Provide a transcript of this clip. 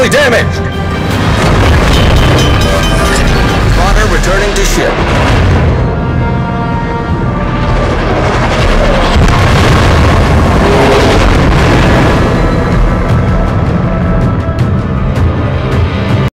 critically damaged!